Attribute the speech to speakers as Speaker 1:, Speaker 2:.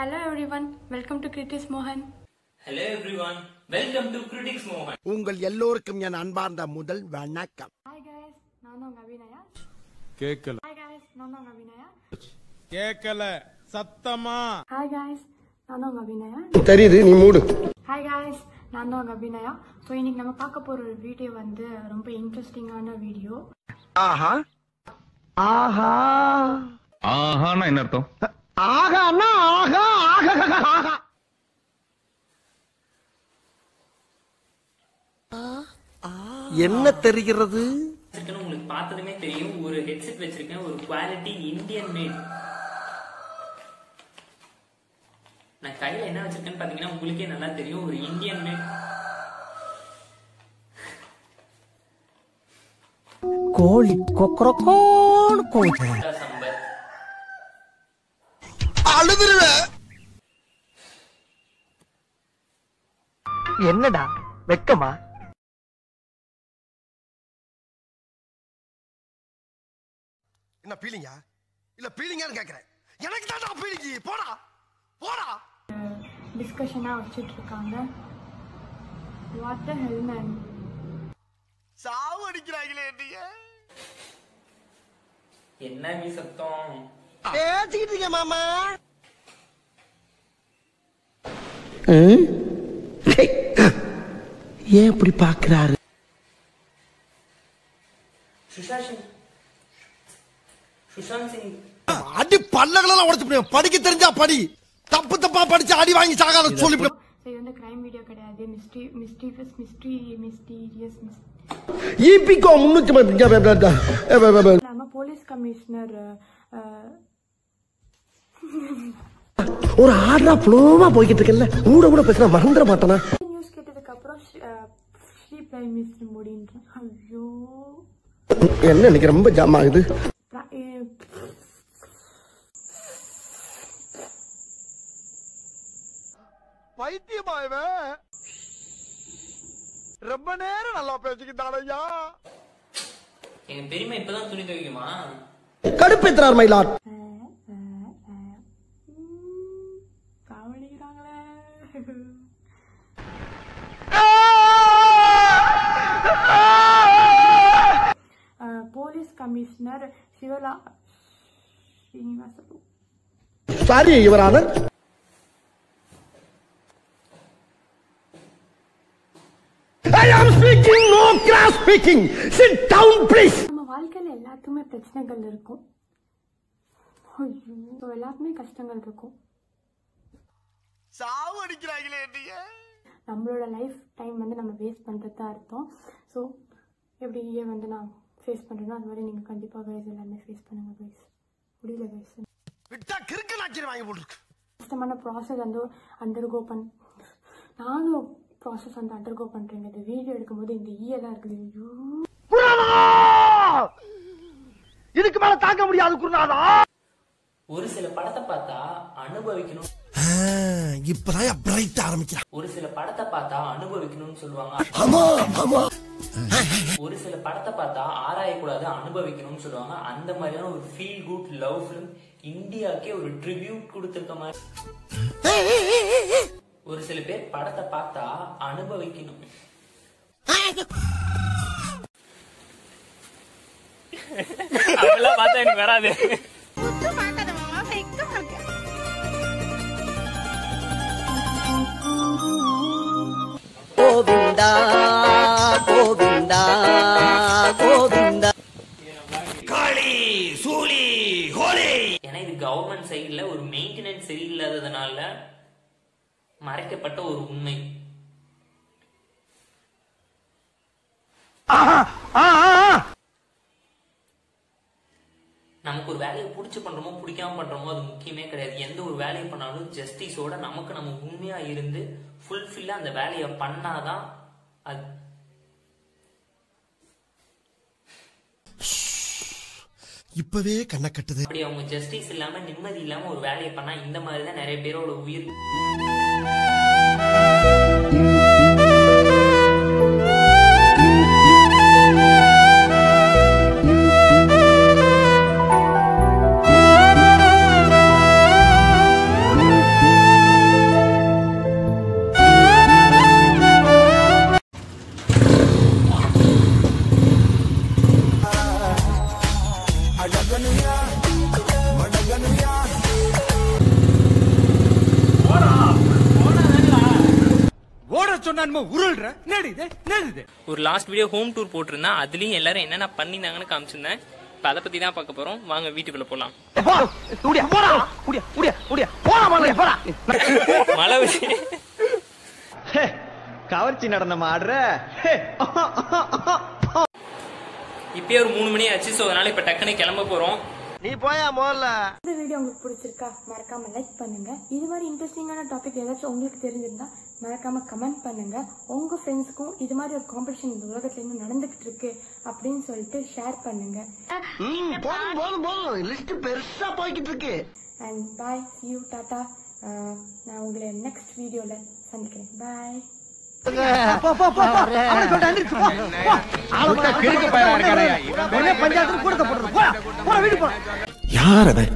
Speaker 1: Hello everyone, welcome to Kritis Mohan.
Speaker 2: Hello everyone, welcome to Critics Mohan.
Speaker 3: உங்கள் எல்லோருக்கும் என் அன்பார்ந்த முதல் வணக்கம்.
Speaker 1: Hi guys, நான் உங்க அபிநயா.
Speaker 4: கேட்கல
Speaker 1: Hi guys, நான் உங்க அபிநயா.
Speaker 4: கேட்கல சத்தமா?
Speaker 1: Hi guys, நான் உங்க அபிநயா.
Speaker 3: தெரியுது நீ மூடு.
Speaker 1: Hi guys, நான் உங்க அபிநயா. ஸோ இன்னைக்கு நம்ம பார்க்க போற ஒரு வீடியோ வந்து ரொம்ப இன்ட்ரெஸ்டிங்கான வீடியோ.
Speaker 3: ஆஹா. ஆஹா.
Speaker 5: ஆஹான்னா என்ன அர்த்தம்?
Speaker 3: ஆகான்னா ஆகா ஆகா ஆகா. என்ன தெரிகிறது?
Speaker 2: உங்களுக்கு பார்த்ததுமே தெரியும். ஒரு ஹெட்செட் வச்சிருக்கேன். ஒரு குவாலிட்டி இந்தியன் மேட் நான் கையில என்ன வச்சிருக்கேன்னு பாத்தீங்கன்னா உங்களுக்கே நல்லா தெரியும். ஒரு இந்தியன் மேட்
Speaker 3: கோழி கொக்கரக்கோன்னு கோழி. என்னடா? வெக்கமா? என்ன பீலிங்கா இல்ல பீலிங்கான்னு கேக்குறேன். எனக்கு தான் பீலிங்கி போடா. போடா.
Speaker 1: டிஸ்கஷனாக வச்சுட்டு இருக்காங்க வாட் த ஹெல் மேன்
Speaker 3: சாவு அடிக்கிறாங்களே நீங்க
Speaker 2: என்ன நீ சத்தம்?
Speaker 3: பேசிக்கிட்டு இருக்க மாமா. ஏன் இப்படி
Speaker 2: சிங்.
Speaker 3: அடி பல்லகளெல்லாம் உடச்சு படிக்க தெரிஞ்சா படி. தப்பு தப்பா படிச்சு அடி வாங்கி சாகாத சொல்லி
Speaker 1: இது வந்து கிரைம் வீடியோ கிடையாது. மிஸ்ட்ரி மிஸ்டீஃபஸ் மிஸ்ட்ரி மிஸ்டீரியஸ் மிஸ்
Speaker 3: இபிகோ முன்னூத்தி
Speaker 1: இல்லாமல் போலீஸ் கமிஷனர்
Speaker 3: ஒரு ஆர்டரா புலோமா போய்கிட்டு இருக்கல கூட கூட பேசினா மறந்துட மாட்டானா?
Speaker 1: பிரைம் மினிஸ்டர் ஐயோ
Speaker 3: என்ன இன்னைக்கு ரொம்ப ஜாம் ஆகுது?
Speaker 1: Eh,
Speaker 3: பைத்தியமாயவே ரொம்ப நேரம் நல்லா பேசிக்கிட்டானையா
Speaker 2: எங்க பெரியம்மா இப்பதான் துணி துவைக்குமா?
Speaker 3: கடுப்பேத்துறார் மயிலாட்
Speaker 1: அஹ், கமிஷனர் சிவலா ஸ்ரீனிவாசலு
Speaker 3: சாரி இவரான I am speaking, no cross speaking. Sit down, please.
Speaker 1: நம்ம வாழ்க்கையில எல்லாத்துக்குமே பிரச்சனைகள் இருக்கும். எல்லாத்துக்குமே கஷ்டங்கள் இருக்கும்.
Speaker 3: சாவு அடிக்கிறாங்களே
Speaker 1: நம்மளோட லைஃப் டைம் வந்து நம்ம வேஸ்ட் பண்ணுறது தான் அர்த்தம். ஸோ எப்படி இயே வந்து நான் ஃபேஸ் பண்ணுறேனோ அது மாதிரி நீங்கள் கண்டிப்பாக கைஸ் எல்லாமே ஃபேஸ் பண்ணுங்க கைஸ் முடியல கைஸ்
Speaker 3: விட்டா கிறுக்கு நாச்சிரி வாங்கி போட்டுருக்கு.
Speaker 1: கஷ்டமான ப்ராசஸ் வந்து அண்டர்கோ பண் நானும் ப்ராசஸ் வந்து அண்டர்கோ பண்ணுறேங்க இந்த வீடியோ எடுக்கும்போது இந்த ஈயெல்லாம் இருக்குது. ஐயோ.
Speaker 3: இதுக்கு மேல தாங்க முடியாது குருநாதா!
Speaker 2: ஒரு சில படத்தை பார்த்தா அனுபவிக்கணும்.
Speaker 3: இப்பதான் பிரைட் ஆரம்பிக்கிறான்
Speaker 2: ஒரு சில படத்தை பார்த்தா அனுபவிக்கணும்னு சொல்லுவாங்க.
Speaker 3: ஆமா ஆமா.
Speaker 2: ஒரு சில படத்தை பார்த்தா ஆராயக்கூடாது அனுபவிக்கணும்னு சொல்லுவாங்க. அந்த மாதிரியான ஒரு ஃபீல் குட் லவ் ஃபிலிம் இந்தியாக்கே ஒரு ட்ரிபியூட் கொடுத்துருக்க மாதிரி. ஒரு சில பேர் படத்தை பார்த்தா அனுபவிக்கணும். அதெல்லாம் பார்த்தா எனக்கு வராது. ஏன்னா இது கவர்மெண்ட் சைடுல ஒரு மெயின்டெனன்ஸ் சரியில்லாததுனால மறைக்கப்பட்ட ஒரு உண்மை. நமக்கு ஒரு வேலையை பிடிச்சி பண்றோமோ பிடிக்காம பண்றோமோ அது முக்கியமே கிடையாது. எந்த ஒரு வேலையை பண்ணாலும் ஜஸ்டிஸோட நமக்கு நம்ம உண்மையா இருந்து ஃபுல்ஃபில்லா அந்த வேலையை பண்ணாதான் அது
Speaker 3: இப்பவே கண்ணை கட்டுது.
Speaker 2: அப்படி அவங்க ஜஸ்டிஸ் இல்லாம நிம்மதி இல்லாம ஒரு வேலையை பண்ணா இந்த மாதிரி தான் நிறைய பேரோட உயிர்.
Speaker 6: சொன்னா உருள்ற? இது?
Speaker 2: ஒரு லாஸ்ட் வீடியோ ஹோம் டூர் போட்டிருந்தேன். அதுலயும் எல்லாரும் என்னென்ன பண்ணிருந்தாங்கன்னு காமிச்சிருந்தேன். இப்ப அதை பத்தி தான் பார்க்க போறோம். வாங்க வீட்டுக்குள்ள போலாம். மழை.
Speaker 7: கவர்ச்சி நடனம் ஆடுற.
Speaker 2: இப்பயே ஒரு மூணு மணி ஆச்சு. சோ அதனால இப்ப டக்குன்னு கிளம்ப போறோம்.
Speaker 3: நீ போயா முதல்ல
Speaker 1: இந்த வீடியோ உங்களுக்கு பிடிச்சிருக்கா மறக்காம லைக் பண்ணுங்க. இது மாதிரி இன்ட்ரெஸ்டிங்கான டாபிக் ஏதாச்சும் உங்களுக்கு தெரிஞ்சிருந்தா மறக்காம கமெண்ட் பண்ணுங்க. உங்க ஃப்ரெண்ட்ஸ்க்கும் இது மாதிரி ஒரு காம்படிஷன் இந்த உலகத்துல இன்னும் நடந்துகிட்டு இருக்கு அப்படின்னு சொல்லிட்டு ஷேர் பண்ணுங்க.
Speaker 3: போதும் போதும் போதும். லிஸ்ட் பெருசா போய்கிட்டு இருக்கு.
Speaker 1: அண்ட் பாய் யூ டாட்டா நான் உங்களை நெக்ஸ்ட் வீடியோல சந்திக்கிறேன். பாய்
Speaker 3: பஞ்சாயத்து கூட போடுறது போற
Speaker 8: யார் அவன்?